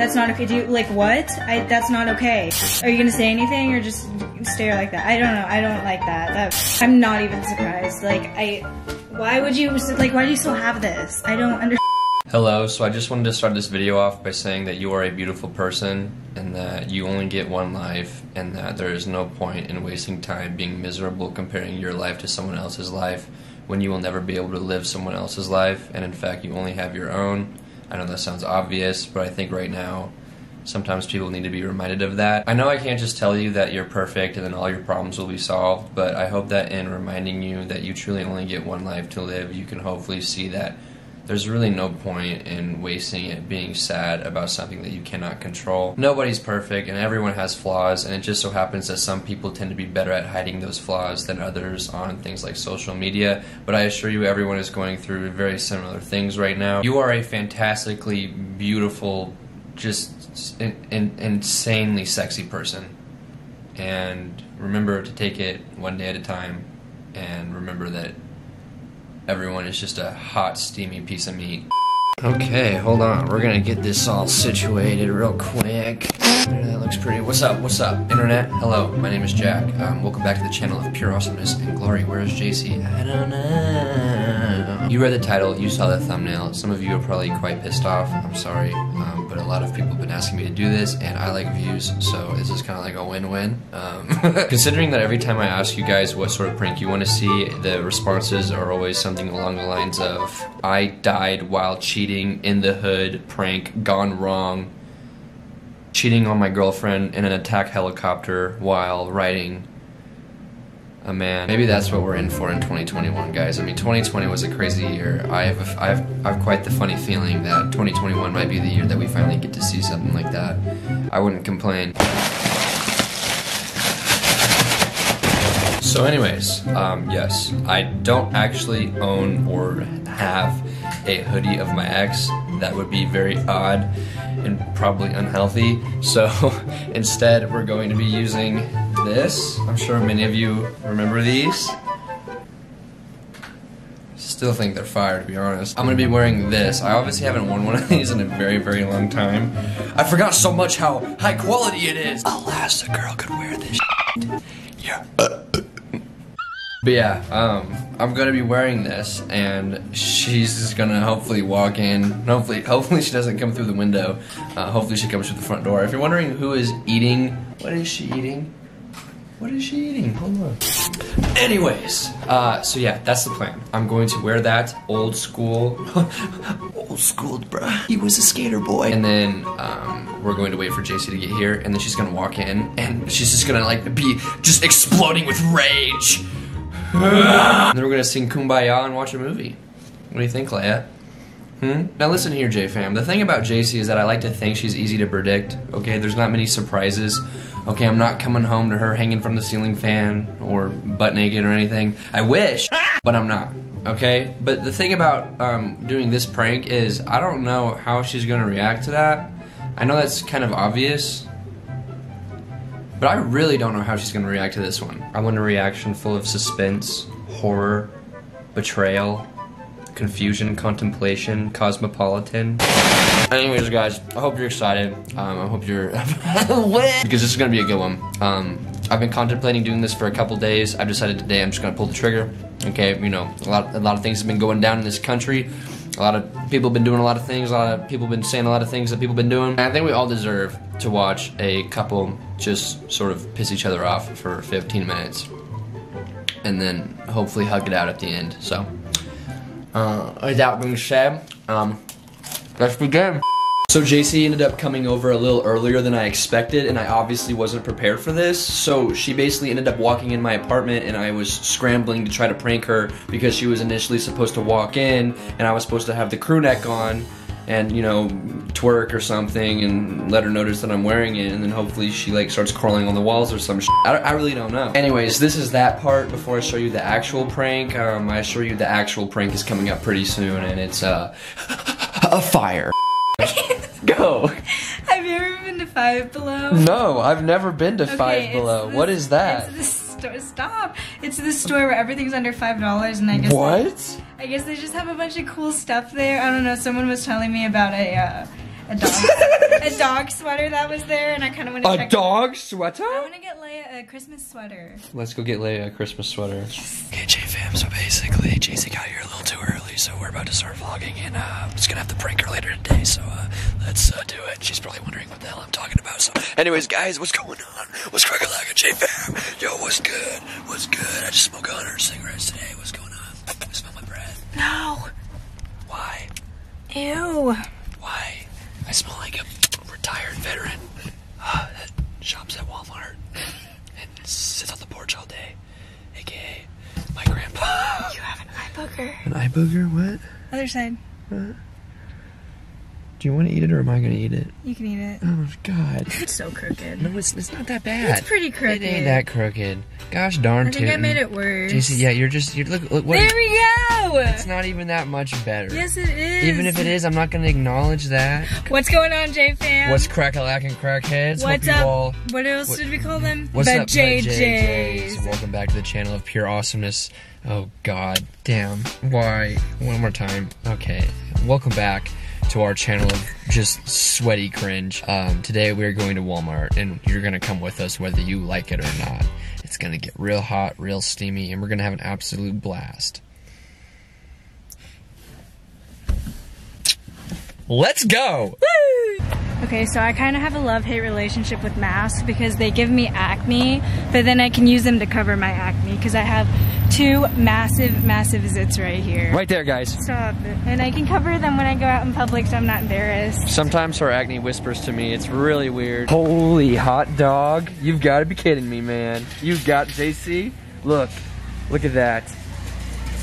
That's not okay. Do you like what? I that's not okay. Are you gonna say anything or just stare like that? I don't know. I don't like that. That I'm not even surprised. Like I, why would you like? Why do you still have this? I don't understand. Hello, so I just wanted to start this video off by saying that you are a beautiful person and that you only get one life and that there is no point in wasting time being miserable comparing your life to someone else's life when you will never be able to live someone else's life and in fact you only have your own. I know that sounds obvious, but I think right now sometimes people need to be reminded of that. I know I can't just tell you that you're perfect and then all your problems will be solved, but I hope that in reminding you that you truly only get one life to live, you can hopefully see that there's really no point in wasting it being sad about something that you cannot control. Nobody's perfect and everyone has flaws, and it just so happens that some people tend to be better at hiding those flaws than others on things like social media. But I assure you, everyone is going through very similar things right now. You are a fantastically beautiful, just in, in, insanely sexy person. And remember to take it one day at a time, and remember that everyone is just a hot, steamy piece of meat. Okay, hold on. We're gonna get this all situated real quick. That looks pretty. What's up? What's up, internet? Hello, my name is Jack. Um, welcome back to the channel of pure awesomeness and glory. Where is Jaycee? I don't know. You read the title. You saw the thumbnail. Some of you are probably quite pissed off. I'm sorry, um, but a lot of people have been asking me to do this, and I like views, so this is kind of like a win-win. Um, considering that every time I ask you guys what sort of prank you want to see, the responses are always something along the lines of "I died while cheating in the hood," prank gone wrong cheating on my girlfriend in an attack helicopter while riding a man. Maybe that's what we're in for in 2021, guys. I mean, 2020 was a crazy year. I have, a, I have, I have quite the funny feeling that 2021 might be the year that we finally get to see something like that. I wouldn't complain. So, anyways, um, yes, I don't actually own or have a hoodie of my ex. That would be very odd and probably unhealthy. So, instead, we're going to be using this. I'm sure many of you remember these. Still think they're fire, to be honest. I'm gonna be wearing this. I obviously haven't worn one of these in a very, very long time. I forgot so much how high quality it is. Alas, a girl could wear this. Yeah. But yeah, um, I'm gonna be wearing this, and she's just gonna hopefully walk in. Hopefully, hopefully she doesn't come through the window. Uh, hopefully she comes through the front door. If you're wondering who is eating, what is she eating? What is she eating? Hold on. Anyways, uh, so yeah, that's the plan. I'm going to wear that old school, old school, bruh. He was a skater boy. And then um, we're going to wait for Jaycee to get here, and then she's gonna walk in, and she's just gonna like be just exploding with rage. and then we're gonna sing Kumbaya and watch a movie. What do you think, Leia? Hmm? Now listen here, J fam. The thing about Jaycee is that I like to think she's easy to predict. Okay, there's not many surprises. Okay, I'm not coming home to her hanging from the ceiling fan or butt naked or anything. I wish, but I'm not. Okay, but the thing about um, doing this prank is I don't know how she's gonna react to that. I know that's kind of obvious, but I really don't know how she's gonna react to this one. I want a reaction full of suspense, horror, betrayal, confusion, contemplation, cosmopolitan. Anyways, guys, I hope you're excited. Um, I hope you're because this is gonna be a good one. Um, I've been contemplating doing this for a couple days. I've decided today I'm just gonna pull the trigger. Okay, you know, a lot, a lot of things have been going down in this country. A lot of people have been doing a lot of things. A lot of people have been saying a lot of things that people have been doing. And I think we all deserve to watch a couple just sort of piss each other off for 15 minutes, and then hopefully hug it out at the end. So. Uh, with that being said, um, let's begin. So Jaycee ended up coming over a little earlier than I expected, and I obviously wasn't prepared for this. So she basically ended up walking in my apartment, and I was scrambling to try to prank her because she was initially supposed to walk in, and I was supposed to have the crew neck on, and you know, twerk or something, and let her notice that I'm wearing it, and then hopefully she like starts crawling on the walls or some shit. I, I really don't know. Anyways, this is that part. Before I show you the actual prank, um, I assure you the actual prank is coming up pretty soon, and it's uh, a fire. Go. Have you ever been to Five Below? No, I've never been to Okay, Five Below. this- What is that? It's this store. Stop! It's this store where everything's under five dollars, and I guess What? I guess they just have a bunch of cool stuff there. I don't know. Someone was telling me about a uh, a dog a dog sweater that was there, and I kind of want to A check. dog sweater? I want to get Leia a Christmas sweater. Let's go get Leia a Christmas sweater. Okay, J fam. So basically, Jaycee got here a little too early, so we're about to start vlogging, and uh, I'm just gonna have to prank her later today. So uh, let's uh, do it. She's probably wondering what the hell I'm talking about. So, anyways, guys, what's going on? What's cracking like a J fam? Yo, what's good? What's good? I just smoked 100 cigarettes today. What's going on? I smell my breath. No. Why? Ew. Why? I smell like a retired veteran uh, that shops at Walmart and sits on the porch all day, aka my grandpa. You have an eye booger. An eye booger? What? Other side. Do you want to eat it or am I going to eat it? You can eat it. Oh, God. It's so crooked. No, it's, it's not that bad. It's pretty crooked. It ain't that crooked. Gosh darn I think I made it worse. Jaycee, yeah, you're just, you're, look, look, what, There we go. it's not even that much better. yes, it is. Even if it is, I'm not going to acknowledge that. What's going on, J fam? What's crack-a-lack and crackheads? What's Hope up? all What else what- did we call them? What's the up, JJs. JJs? Welcome back to the channel of pure awesomeness. Oh God, damn! Why? One more time. Okay, welcome back to our channel of just sweaty cringe. Um, today we are going to Walmart, and you're gonna come with us whether you like it or not. It's gonna get real hot, real steamy, and we're gonna have an absolute blast. Let's go! Okay, so I kind of have a love-hate relationship with masks because they give me acne, but then I can use them to cover my acne because I have two massive, massive zits right here. Right there, guys. Stop it. And I can cover them when I go out in public so I'm not embarrassed. Sometimes her acne whispers to me. It's really weird. Holy hot dog. You've got to be kidding me, man. You've got Jaycee. Look. Look at that.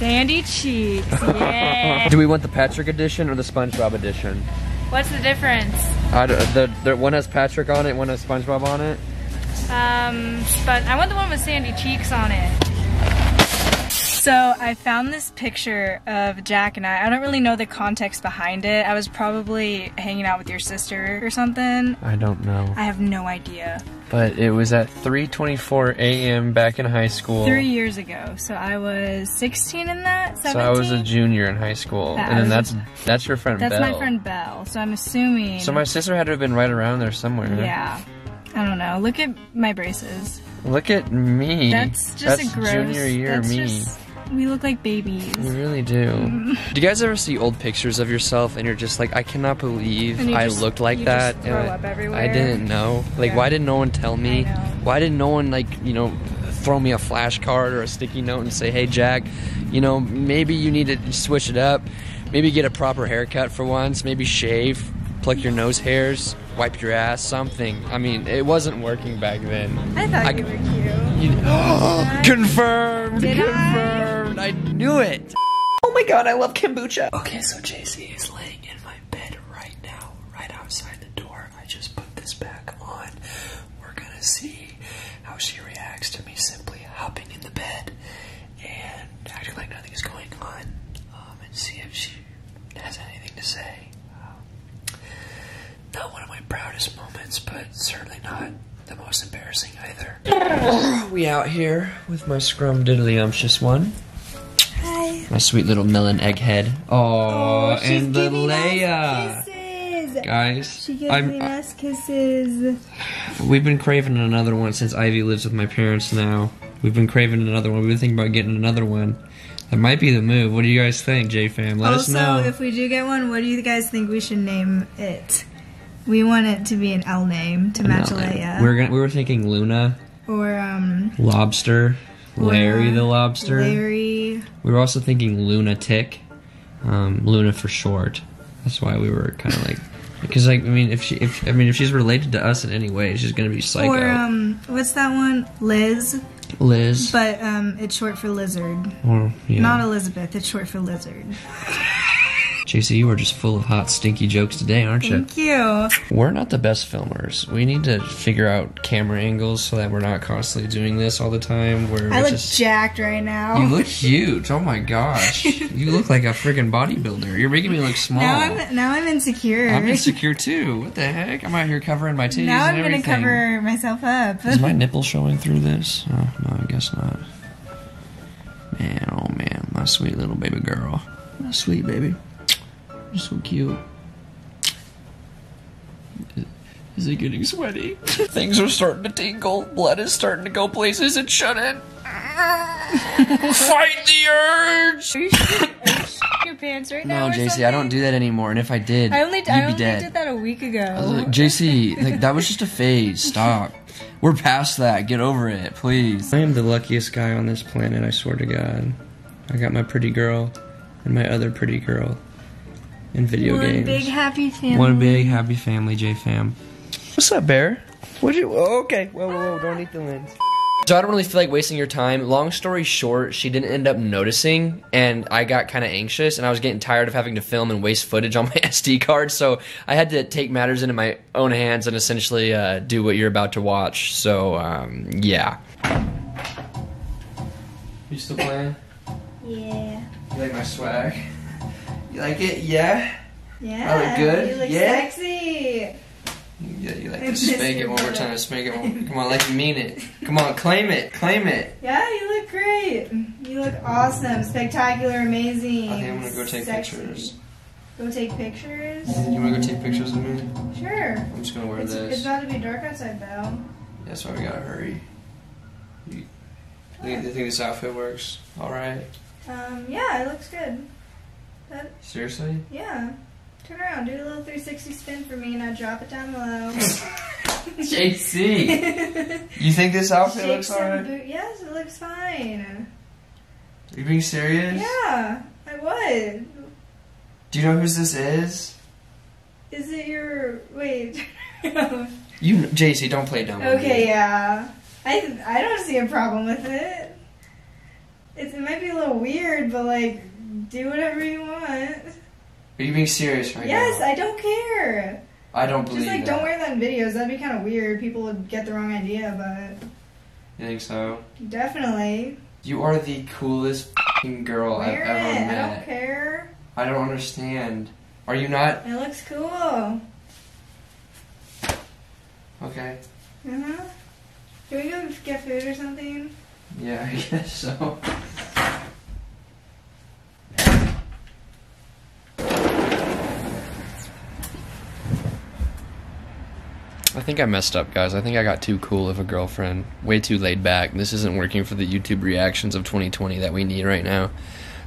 Sandy cheeks, yeah. Do we want the Patrick edition or the SpongeBob edition? What's the difference? I d the, the one has Patrick on it, one has SpongeBob on it. Um, but I want the one with sandy cheeks on it. So I found this picture of Jack and I. I don't really know the context behind it. I was probably hanging out with your sister or something. I don't know. I have no idea. But it was at 3:24 a.m. back in high school. Three years ago. So I was 16 in that. 17. so I was a junior in high school, Yeah, and then that's that's your friend That's Belle. my friend Belle. So I'm assuming. So my sister had to have been right around there somewhere. Yeah. I don't know. Look at my braces. Look at me. That's just That's a gross. junior year me. Just, we look like babies. We really do. Mm. Do you guys ever see old pictures of yourself and you're just like, I cannot believe I looked like that? and I. I didn't know. Like, Yeah. why didn't no one tell me? Why didn't no one like, you know, throw me a flashcard or a sticky note and say, Hey Jack, you know, maybe you need to switch it up. Maybe get a proper haircut for once. Maybe shave, pluck your nose hairs, wipe your ass, something. I mean, it wasn't working back then. I thought I- you were cute. You, confirmed. Did confirmed. I? Knew it. Oh my god, I love kombucha. Okay, so Jaycee is laying in my bed right now, right outside the door. I just put this back on. We're gonna see how she reacts to me simply hopping in the bed and acting like nothing is going on, um, and see if she has anything to say. Um, not one of my proudest moments, but certainly not the most embarrassing either. we out here with my scrum diddly umptious one. My sweet little melon egghead. Oh, she's and the Leia. Kisses. Guys, She gives I'm, me nice kisses. we've been craving another one since Ivy lives with my parents now. We've been craving another one. We've been thinking about getting another one. That might be the move. What do you guys think, J fam? Let us know. also, if we do get one, what do you guys think we should name it? We want it to be an L name to match Leia. We're gonna, we were thinking Luna, or um Lobster, Larry the Lobster. Larry. We were also thinking Lunatic, um, Luna for short. That's why we were kind of like, because like I mean, if she, if I mean, if she's related to us in any way, she's gonna be psycho. Or um what's that one? Liz. Liz, But um it's short for lizard. or yeah. Not Elizabeth, it's short for lizard. Jaycee, you are just full of hot, stinky jokes today, aren't you? Thank you. We're not the best filmers. We need to figure out camera angles so that we're not constantly doing this all the time. Where I it's look just, jacked right now. you look huge. Oh my gosh, you look like a freaking bodybuilder. You're making me look small. now I'm now I'm insecure. I'm insecure too. What the heck? I'm out here covering my titties now I'm gonna cover myself up. Is my nipple showing through this? Oh, no, I guess not. Man, oh man, my sweet little baby girl. My sweet baby. You're so cute. Is it getting sweaty? Things are starting to tingle. Blood is starting to go places it shouldn't. Fight the urge! Are you shitting, are you shitting your pants right now? No, or Jaycee, I don't do that anymore. And if I did, I only, you'd I be dead. did that a week ago. Like, Jaycee, like that was just a phase. Stop. We're past that. Get over it, please. I am the luckiest guy on this planet. I swear to God. I got my pretty girl and my other pretty girl in video One games. big happy family. One big happy family, J fam. What's up, Bear? What'd you? Oh, okay. Whoa, whoa, whoa! Don't eat the lens. So I don't really feel like wasting your time. Long story short, she didn't end up noticing, and I got kind of anxious, and I was getting tired of having to film and waste footage on my SD card. So I had to take matters into my own hands and essentially uh, do what you're about to watch. So um, yeah. You still playing? Yeah. You like my swag? You like it? Yeah. Yeah. I look good? You look Yeah? sexy. Yeah, you like to spank it one more time. Spank it one. Come on, like you mean it. Come on, claim it. Claim it. Yeah, you look great. You look awesome, spectacular, amazing. I think I'm gonna go take sexy. pictures. Go take pictures? You wanna go take pictures of me? Sure. I'm just gonna wear It's, this. it's about to be dark outside though. That's why we gotta hurry. You you think this outfit works? Alright. Um, yeah, it looks good. That, Seriously? yeah. Turn around, do a little 360 spin for me and I drop it down below. Jaycee! You think this outfit Shake looks alright? Yes, it looks fine. Are you being serious? Yeah, I would. Do you know whose this is? Is it your wait? You, Jaycee, don't play dumb. okay, yeah. I I don't see a problem with it. It's, it might be a little weird, but like, do whatever you want. Are you being serious right yes, now? Yes, I don't care. I don't believe Just like that. don't wear that in videos. That'd be kind of weird. People would get the wrong idea, but You think so? definitely You are the coolest girl I've wear ever it. I don't met. care. I don't understand. Are you not? It looks cool. Okay. Uh huh. Can we go get food or something? Yeah, I guess so. I think I messed up, guys. I think I got too cool of a girlfriend. Way too laid back. This isn't working for the YouTube reactions of 2020 that we need right now.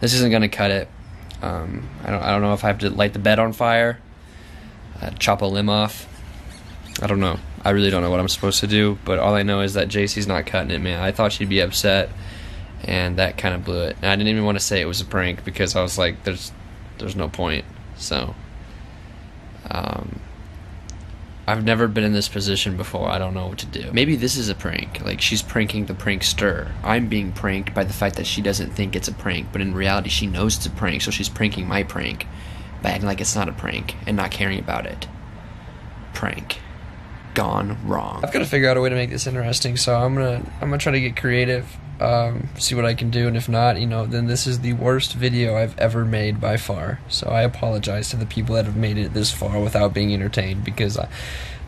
This isn't gonna cut it. Um, I don't. I don't know if I have to light the bed on fire, uh, chop a limb off. I don't know. I really don't know what I'm supposed to do. But all I know is that Jaycee's not cutting it, man. I thought she'd be upset, and that kind of blew it. And I didn't even want to say it was a prank because I was like, "There's, there's no point." So, um, I've never been in this position before. I don't know what to do. Maybe this is a prank. Like she's pranking the prankster. I'm being pranked by the fact that she doesn't think it's a prank, but in reality she knows it's a prank, so she's pranking my prank by acting like it's not a prank and not caring about it. Prank. Gone wrong. I've got to figure out a way to make this interesting, so I'm gonna I'm gonna try to get creative, um, see what I can do, and if not, you know, then this is the worst video I've ever made by far. So I apologize to the people that have made it this far without being entertained because I,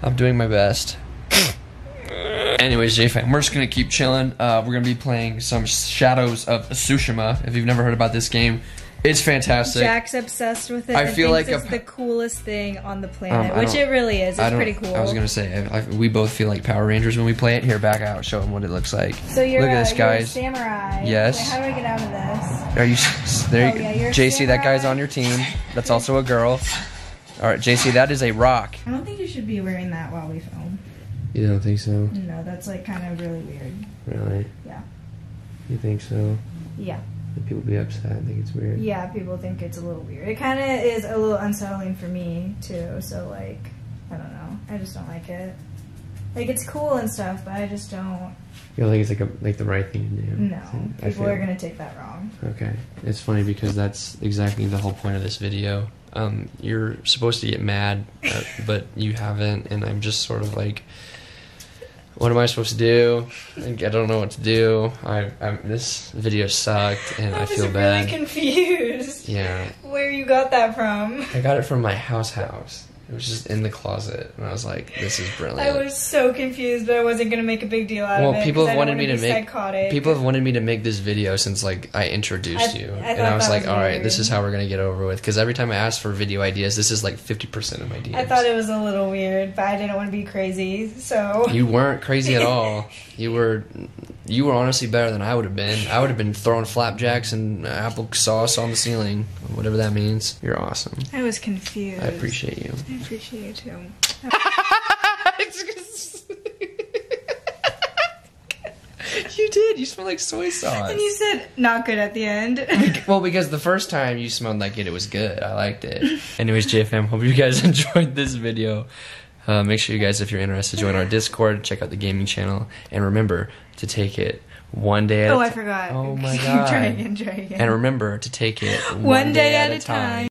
I'm doing my best. Anyways, JFam, we're just gonna keep chilling. Uh, we're gonna be playing some Shadows of Tsushima. If you've never heard about this game, it's fantastic. Jack's obsessed with it. I feel like it's a- the coolest thing on the planet, Um, which it really is. It's pretty cool. I was gonna say I, I, we both feel like Power Rangers when we play it. Here, back out, show them what it looks like. so you're, Look at a, this, you're a guys. samurai. Yes. Wait, how do I get out of this? Are you there? Oh, you, yeah, you're Jaycee, that guy's on your team. That's also a girl. All right, Jaycee, that is a rock. I don't think you should be wearing that while we film. You don't think so? No, that's like kind of really weird. Really? Yeah. You think so? Yeah. People be upset. I think it's weird. Yeah, people think it's a little weird. It kind of is a little unsettling for me too. So like, I don't know. I just don't like it. Like it's cool and stuff, but I just don't. You don't think it's like a like the right thing to do? No, I people are gonna take that wrong. Okay. It's funny because that's exactly the whole point of this video. Um, you're supposed to get mad, uh, but you haven't, and I'm just sort of like, what am I supposed to do? Like, I don't know what to do. I, i this video sucked, and I I'm feel just bad. really confused. yeah, Where you got that from? I got it from my house house. It was just in the closet, and I was like, "This is brilliant." I was so confused, but I wasn't gonna make a big deal out of it. people 'cause I have wanted me wanna make psychotic. people have wanted me to make this video since like I introduced I- you, I and I was like, was "All right, this is how we're gonna get over with." Because every time I ask for video ideas, this is like fifty percent of my DMs. I thought it was a little weird, but I didn't want to be crazy, so You weren't crazy at all. You were, you were honestly better than I would have been. I would have been throwing flapjacks and apple sauce on the ceiling, whatever that means. You're awesome. I was confused. I appreciate you. I appreciate you too. you did. You smell like soy sauce. And you said not good at the end. well, because the first time you smelled like it, it was good. I liked it. Anyways, JFam, hope you guys enjoyed this video. Uh, make sure you guys, if you're interested, join our Discord, check out the gaming channel, and remember to take it one day at oh, a I time. forgot. Oh my try god. again, try again. And remember to take it One day at a time.